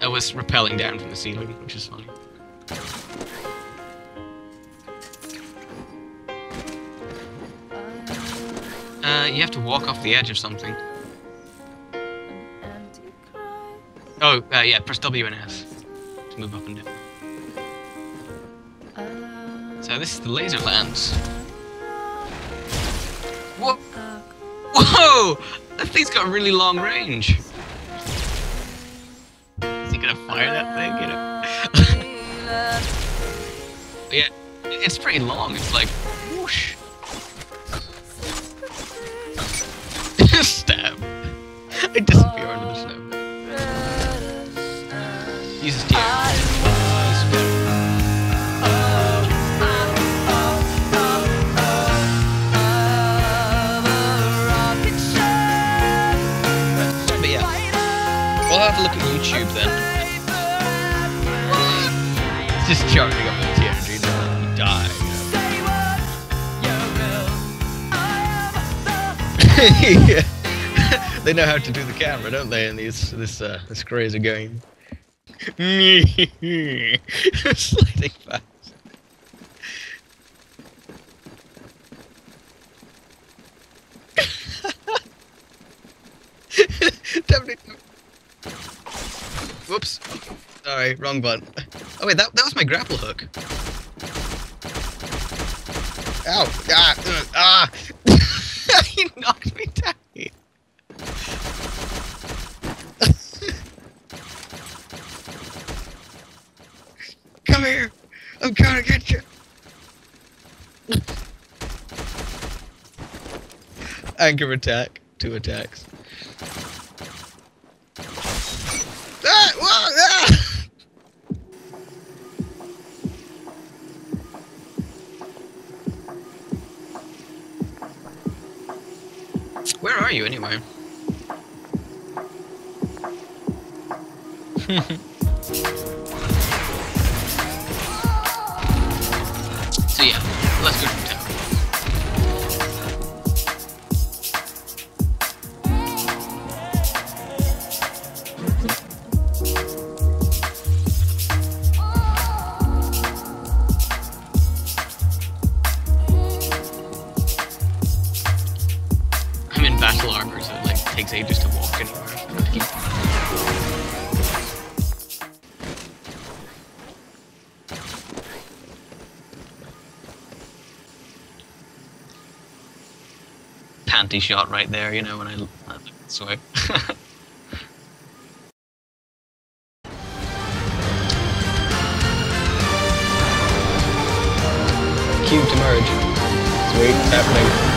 I was rappelling down from the ceiling, which is funny. Uh, you have to walk off the edge of something. Oh, uh, yeah, press W and S to move up and down. So this is the laser lance. Whoa! Whoa! That thing's got really long range. Gonna fire that thing? You know? yeah, it's pretty long. It's like whoosh. Stab. I disappear under the snow. Uses tear. Look at YouTube then. It's just charging up the TNG until you die. You know? yeah. they know how to do the camera, don't they? In these this uh, this crazy game. Sliding fast. Definitely. Whoops. Sorry, wrong button. Oh wait, that that was my grapple hook. Ow! Ah! uh, Ah! he knocked me down. Come here! I'm gonna get you! Anchor attack. Two attacks. Where are you anyway? so yeah, let's go so it ages to walk anywhere. Panty shot right there, you know, when I uh, swear. Cube to merge. Sweet, it's happening.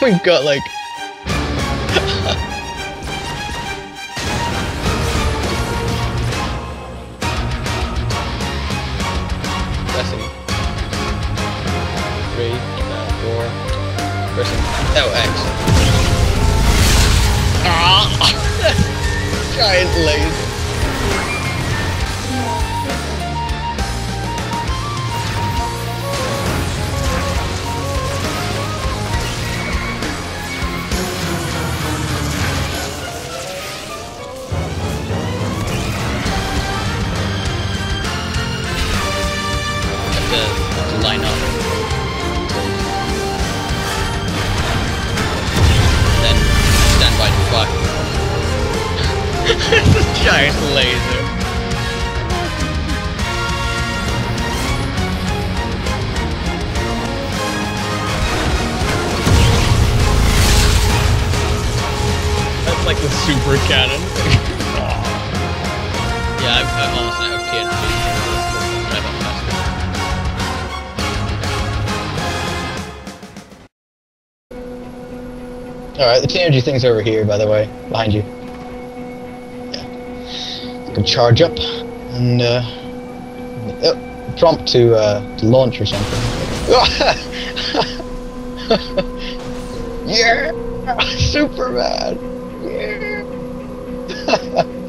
We've got like. Pressing. Three, uh, four. Pressing. Oh, X. Ah! Giant laser. Line up. Then stand by to fire. it's a giant laser. That's like the super cannon. yeah, I've, I've almost out Alright, the TNG thing's over here, by the way, behind you. Yeah. You can charge up and uh, uh, prompt to, uh, to launch or something. yeah! Superman! Yeah!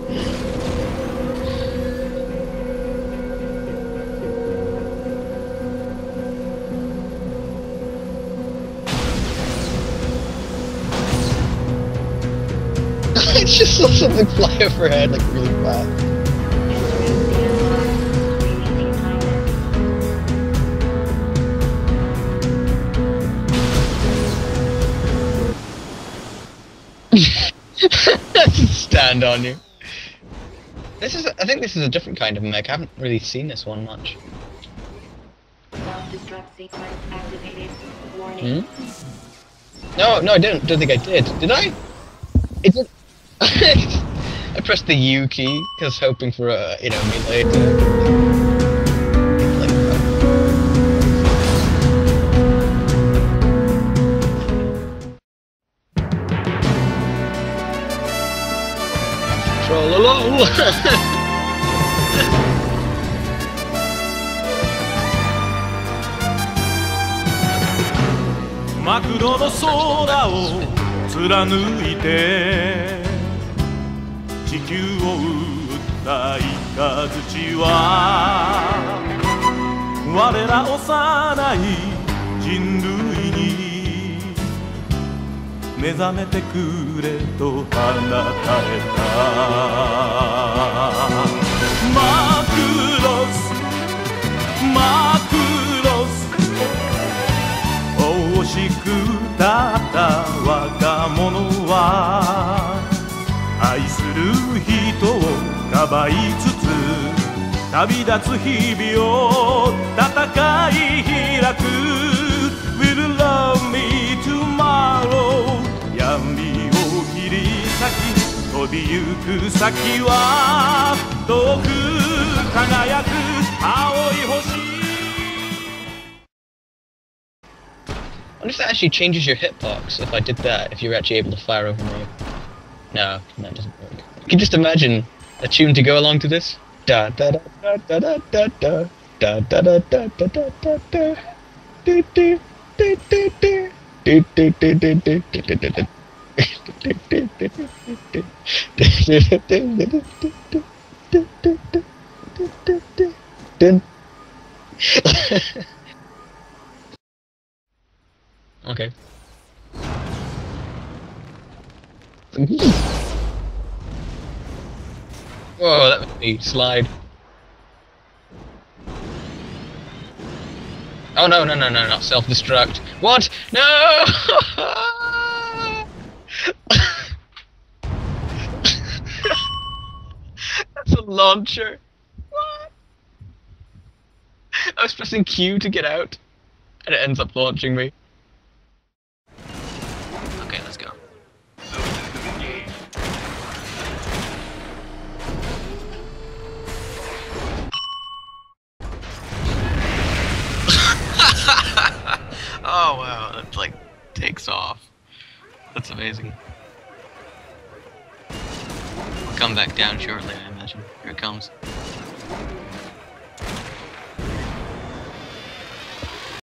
just saw something fly overhead like really fast. Stand on you. This is, I think this is a different kind of mech. I haven't really seen this one much. Self-destruct sequence activated. Warning. Hmm? No, no, I didn't. Don't think I did. Did I? It did. I pressed the U key because hoping for a, you know, melee to. Like, Trollolol! マクロの空を貫いて 地球を打った雷は我ら幼い人類に目覚めてくれと放たれた。かばいつつ旅立つ日々を戦い開く Will love me tomorrow 闇を切り裂き飛びゆく先は遠く輝く青い星 I wonder if that actually changes your hitbox if I did that, if you were actually able to fire over me. No, that doesn't work. You can just imagine a tune to go along to this. Da da da da da da da da da da da da da da da do do do do do do do do do do do do do do Okay. Whoa, that made me slide. Oh no, no, no, no, not self-destruct. What? No! That's a launcher. What? I was pressing Q to get out, and it ends up launching me. oh wow, it like takes off. That's amazing. Come back down shortly, I imagine. Here it comes.